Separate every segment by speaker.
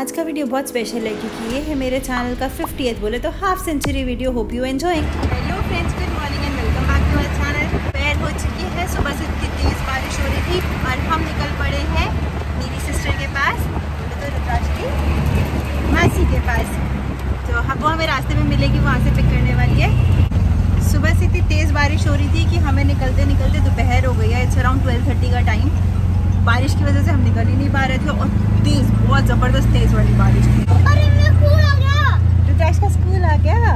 Speaker 1: आज का वीडियो बहुत स्पेशल है क्योंकि ये है मेरे चैनल का फिफ्टी बोले तो half century video hope you enjoying
Speaker 2: hello friends good morning and welcome back to our channel पैर हो चुकी है सुबह से इतनी तेज़ बारिश हो रही थी और हम निकल पड़े हैं मेरी सिस्टर के पास तो मासी के पास। तो हम वो हमें रास्ते में मिलेगी वहाँ से पिक करने वाली है। सुबह से इतनी तेज़ बारिश हो रही थी कि हमें निकलते निकलते दोपहर हो गई है। इट्स अराउंड ट्वेल्व थर्टी का टाइम बारिश की वजह से हम निकल ही नहीं पा रहे थे और तेज़ बहुत ज़बरदस्त तेज़ वाली बारिश थी।
Speaker 3: स्कूल आ गया।
Speaker 2: का स्कूल आ गया।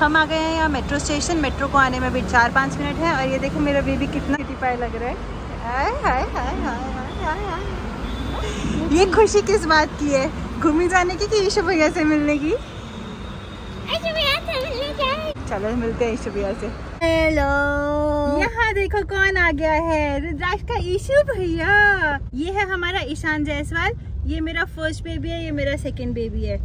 Speaker 2: हम आ गए हैं यहाँ मेट्रो स्टेशन मेट्रो को आने में भी चार पाँच मिनट है। और ये देखो मेरा बेबी कितना लग रहा है। हाय हाय हाय हाय हाय हाय हाय। ये खुशी किस बात की है? घूमी जाने की कि ईशु भैया से मिलने की? चलो मिलते हैं ईशु भैया से।
Speaker 3: हेलो
Speaker 2: यहाँ देखो कौन आ गया है। रुद्राक्ष का ईशु भैया। ये है हमारा ईशान जायसवाल। ये मेरा फ़र्स्ट बेबी है ये मेरा सेकंड बेबी है।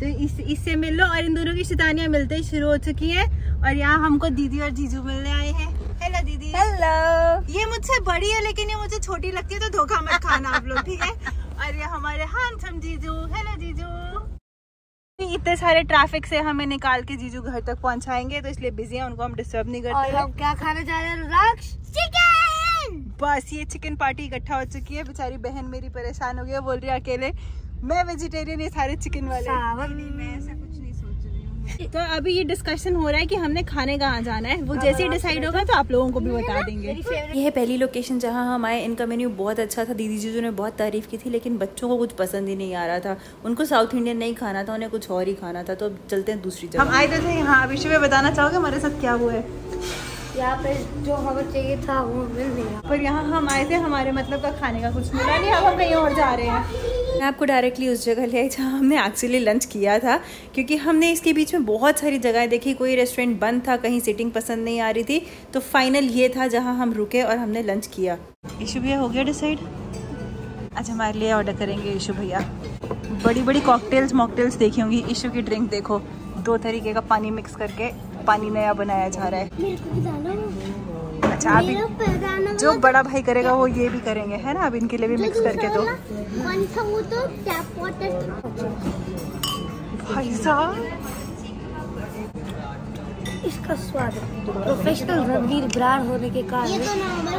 Speaker 2: तो इस इससे मिल लो और इन दोनों की शैतानियाँ मिलते ही शुरू हो चुकी है। और यहाँ हमको दीदी और जीजू मिलने आए हैं। हेलो दीदी।
Speaker 3: हेलो
Speaker 2: ये मुझसे बड़ी है लेकिन ये मुझे छोटी लगती है तो धोखा मत खाना आप लोग ठीक है? और ये हमारे हैंडसम जीजू। हेलो जीजू। इतने सारे ट्रैफ़िक से हमें निकाल के जीजू घर तक पहुंचाएँगे तो इसलिए बिज़ी है उनको हम डिस्टर्ब नहीं करते
Speaker 3: और
Speaker 2: हैं।
Speaker 3: हम क्या खाने जा रहे हैं चिकन
Speaker 2: बस ये चिकन पार्टी इकट्ठा हो चुकी है। बेचारी बहन मेरी परेशान हो गई है बोल रही है अकेले मैं वेजिटेरियन ये सारे चिकन वाले।
Speaker 3: सावन
Speaker 2: मैं ऐसा कुछ नहीं तो अभी ये डिस्कशन हो रहा है कि हमने खाने कहाँ जाना है। वो जैसे ही डिसाइड होगा तो आप लोगों को भी बता देंगे।
Speaker 1: ये है पहली लोकेशन जहाँ हम आए। इनका मेन्यू बहुत अच्छा था। दीदी जीजू ने बहुत तारीफ़ की थी लेकिन बच्चों को कुछ पसंद ही नहीं आ रहा था। उनको साउथ इंडियन नहीं खाना था उन्हें कुछ और ही खाना था। तो अब चलते हैं दूसरी जगह।
Speaker 2: हम आए तो थे यहाँ अभी सुबह बताना चाहोगे हमारे साथ क्या हुआ है?
Speaker 3: यहाँ पे जो हमें चाहिए था वो मिल नहीं
Speaker 2: पर यहाँ हम आए थे हमारे मतलब का खाने का कुछ मिला नहीं अब हम कहीं और जा रहे हैं।
Speaker 1: मैं आपको डायरेक्टली उस जगह ले आई जहाँ हमने एक्चुअली लंच किया था क्योंकि हमने इसके बीच में बहुत सारी जगह देखी। कोई रेस्टोरेंट बंद था कहीं सीटिंग पसंद नहीं आ रही थी तो फाइनल ये था जहाँ हम रुके और हमने लंच किया।
Speaker 2: ईशु भैया हो गया डिसाइड अच्छा हमारे लिए ऑर्डर करेंगे ईशु भैया। बड़ी बड़ी कॉकटेल्स मॉकटेल्स देखी होंगी। ईशु की ड्रिंक देखो। दो तरीके का पानी मिक्स करके पानी नया बनाया जा रहा है।
Speaker 3: है।
Speaker 2: अच्छा आप
Speaker 3: जाना
Speaker 2: जो बड़ा भाई करेगा वो ये भी करेंगे है ना? अब इनके लिए भी मिक्स करके दो।
Speaker 3: तो टैप वाटर था
Speaker 2: भाई साहब।
Speaker 3: इसका स्वाद प्रोफेशनल रणवीर ब्रांड होने के कारण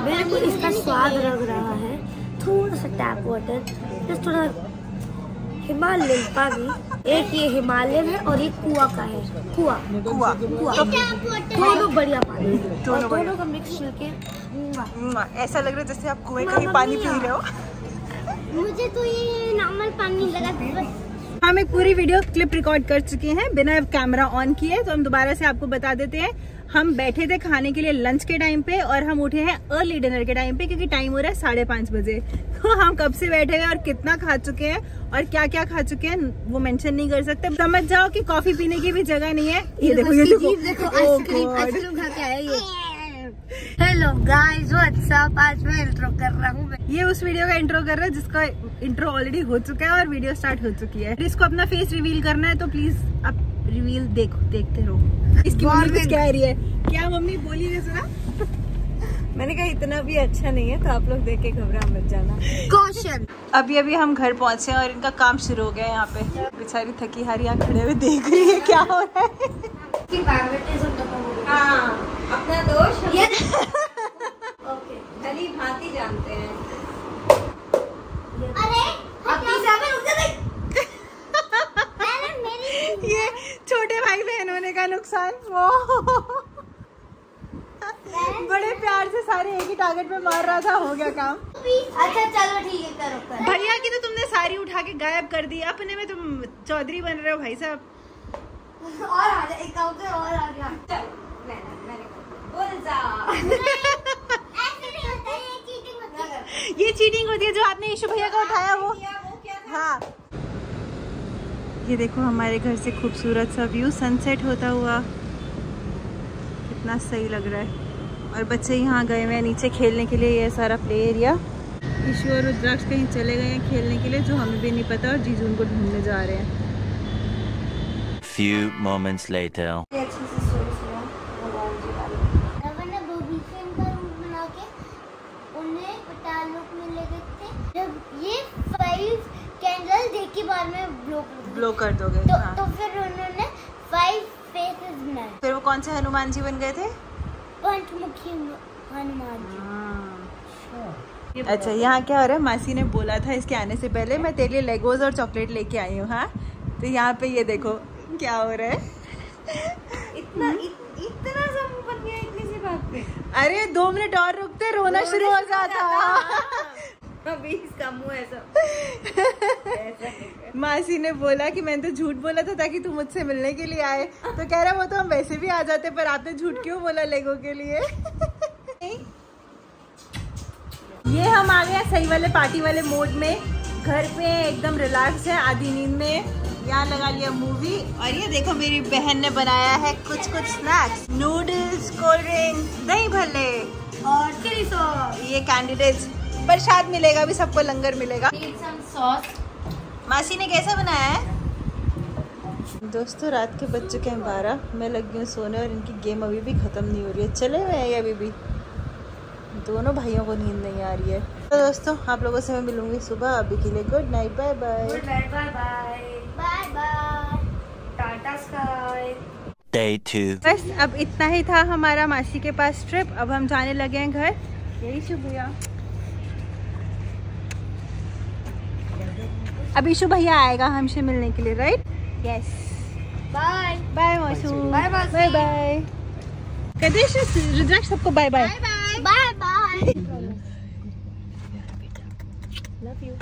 Speaker 3: मेरे को इसका स्वाद लग रहा है। थोड़ा सा टैप वाटर जस्ट थोड़ा हिमालयन पानी। एक ये हिमालयन है और एक कुआ का है। कुआ
Speaker 2: कुआ
Speaker 3: कुआ। दोनों बढ़िया पानी
Speaker 2: दोनों।
Speaker 3: दोनों का मिक्स मिलके
Speaker 2: ऐसा लग रहा है जैसे आप कुएँ का ही पानी पी रहे हो।
Speaker 3: मुझे तो ये नॉर्मल पानी लगा
Speaker 2: हम एक पूरी वीडियो क्लिप रिकॉर्ड कर चुके हैं बिना कैमरा ऑन किए तो हम दोबारा से आपको बता देते हैं। हम बैठे थे खाने के लिए लंच के टाइम पे और हम उठे हैं अर्ली डिनर के टाइम पे क्योंकि टाइम हो रहा है साढ़े पाँच बजे। तो हम कब से बैठे हुए और कितना खा चुके हैं और क्या क्या खा चुके हैं वो मेंशन नहीं कर सकते। समझ जाओ कि कॉफ़ी पीने की भी जगह नहीं है। ये देखो ये देखो। God.
Speaker 3: खा के आया ये। हेलो गाइस व्हाट्सअप आज मैं इंट्रो कर रहा हूँ।
Speaker 2: ये उस वीडियो का इंट्रो कर रहा है जिसका इंट्रो ऑलरेडी हो चुका है और वीडियो स्टार्ट हो चुकी है। इसको अपना फेस रिवील करना है तो प्लीज़ आप रिवील देखो देखते रहो। इसकी मम्मी कुछ कह रही है। क्या मम्मी बोली है सुना
Speaker 1: मैंने कहा इतना भी अच्छा नहीं है तो आप लोग देख के घबरा मत जाना.
Speaker 3: कौशन
Speaker 2: अभी अभी हम घर पहुँचे हैं और इनका काम शुरू हो गया है यहाँ पे। बेचारी थकी हारी यहाँ खड़े हुए देख रही है क्या हो रहा है।
Speaker 1: हाँ अपना दोष
Speaker 3: ओके
Speaker 1: भली भांति जानते हैं
Speaker 3: अरे
Speaker 1: अपनी सामने रुक जा
Speaker 3: अरे मेरी
Speaker 2: ये छोटे भाई बहन होने का नुकसान वो बड़े प्यार से सारे एक ही टारगेट पे मार रहा था हो गया काम।
Speaker 3: अच्छा चलो ठीक है करो करो।
Speaker 2: भैया की तो तुमने सारी उठा के गायब कर दी अपने में तुम चौधरी बन रहे हो भाई साहब।
Speaker 3: और आ जा एक काम कर और आ गया चीटिंग होती है
Speaker 2: ये चीटिंग होती है जो आपने ईशु भैया का उठाया वो। हाँ। ये देखो हमारे घर से खूबसूरत सा व्यू सनसेट होता हुआ। कितना सही लग रहा है। और बच्चे यहाँ गए हुए हैं नीचे खेलने के लिए ये सारा प्ले एरिया ईशु और रुद्राक्ष कहीं चले गए हैं खेलने के लिए जो हमें भी नहीं पता और जीजू उनको ढूँढने जा रहे हैं।
Speaker 4: Few moments later.
Speaker 3: रवन ने भविष्य का रूप बना के उन्हें पटालोक में ले गए थे। जब ये फाइव कैंडल देख
Speaker 5: की बार में ब्लो कर
Speaker 2: ब्लो कर दोगे
Speaker 5: तो,
Speaker 2: हाँ।
Speaker 5: तो फिर उन्होंने फाइव फेसेस बनाए।
Speaker 2: फिर वो कौन से हनुमान जी बन गए थे?
Speaker 5: पंचमुखी हनुमान जी
Speaker 2: अच्छा यहाँ क्या हो रहा है? मासी ने बोला था इसके आने से पहले मैं तेरे लिए लेगोज और चॉकलेट लेके आई हूँ हाँ? तो यहाँ पे ये देखो क्या हो रहा है?
Speaker 1: इतना इत, इतना सा मुँह बन गया इतनी सी बात पे।
Speaker 2: अरे दो मिनट और रुकते रोना शुरू हो जाता।
Speaker 1: अभी इसका मुँह ऐसा।
Speaker 2: मासी ने बोला कि मैंने तो झूठ बोला था ताकि तू मुझसे मिलने के लिए आए। तो कह रहा, वो तो हम वैसे भी आ जाते, पर आपने झूठ क्यों बोला लेगो के लिए? ये हम आ गए सही वाले पार्टी वाले मोड में। घर पे एकदम रिलैक्स है, आधी नींद में। यहाँ लगा लिया मूवी और ये देखो, मेरी बहन ने बनाया है कुछ कुछ स्नैक्स नूडल्स कोल्ड ड्रिंक दही भल्ले। और ये कैंडिडेट्स प्रसाद मिलेगा भी सबको लंगर मिलेगा। मासी ने कैसा बनाया है? दोस्तों रात के बज चुके हैं बारह मैं लग गई हूँ सोने और इनकी गेम अभी भी ख़त्म नहीं हो रही है। चले हुए हैं अभी भी। दोनों भाइयों को नींद नहीं आ रही है। तो दोस्तों आप लोगों से मैं मिलूँगी सुबह। अभी के लिए good night bye bye
Speaker 1: good night bye bye
Speaker 5: bye bye
Speaker 1: Tata sky
Speaker 4: Day 2.
Speaker 2: बस अब इतना ही था हमारा मासी के पास ट्रिप अब हम जाने लगे हैं घर। यही शुभ अब ईशु भैया आएगा हमसे मिलने के लिए राइट यस
Speaker 5: बाय
Speaker 2: बाय मौसू
Speaker 1: बाय मौसी।
Speaker 2: बाय बाय कदेश रुद्राक्ष सबको bye bye
Speaker 5: bye bye
Speaker 2: love you